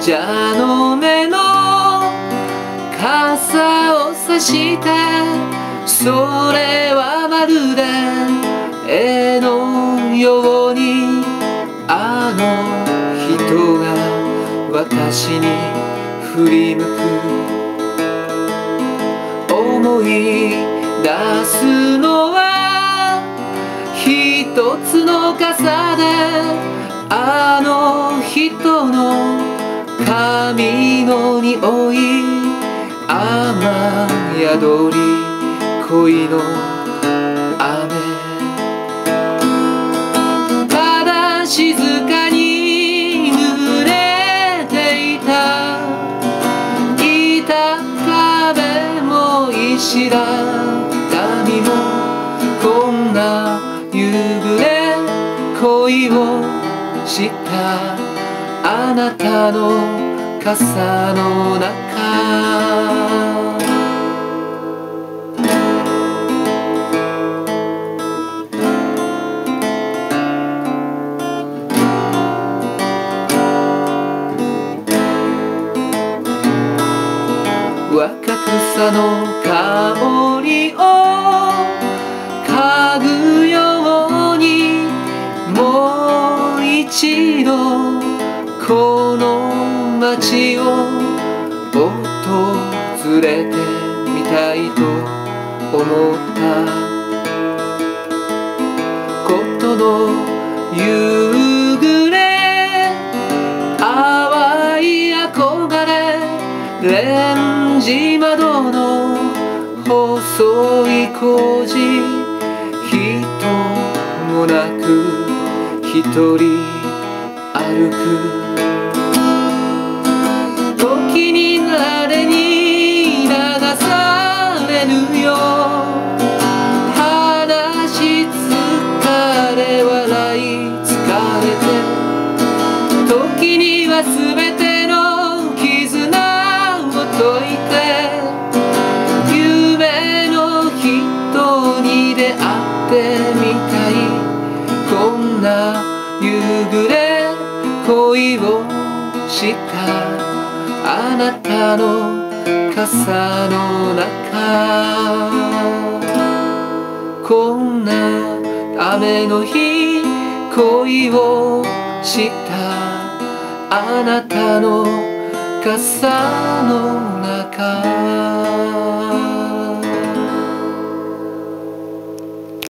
蛇の目の傘を差してそれはまるで絵のようにあの人が私に振り向く。思い出すのは一つの傘であの人の髪の匂い雨宿り恋の雨。ただ静かに濡れていた。板壁も石畳もこんな夕暮れ。恋をした。あなたの傘の中若草の香りを嗅ぐよ街を訪れてみたいと思ったことの夕暮れ淡い憧れレンジ窓の細い工事人もなく一人歩く時には全ての絆を解いて夢の人に出会ってみたいこんな夕暮れ恋をしたあなたの傘の中こんな雨の日恋をしたあなたの傘の